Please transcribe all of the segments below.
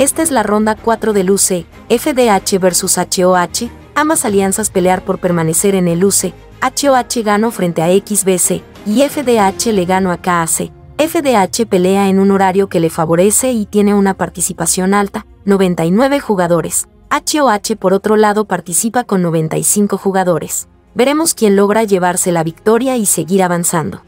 Esta es la ronda 4 del UC, FDH vs HOH, ambas alianzas pelear por permanecer en el UC, HOH ganó frente a XBC, y FDH le ganó a KAC. FDH pelea en un horario que le favorece y tiene una participación alta, 99 jugadores. HOH por otro lado participa con 95 jugadores. Veremos quién logra llevarse la victoria y seguir avanzando.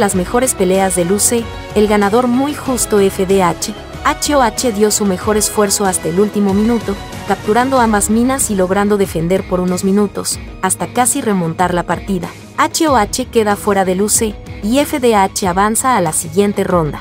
Las mejores peleas de Luce, el ganador muy justo FDH, HOH dio su mejor esfuerzo hasta el último minuto, capturando ambas minas y logrando defender por unos minutos, hasta casi remontar la partida. HOH queda fuera del UC y FDH avanza a la siguiente ronda.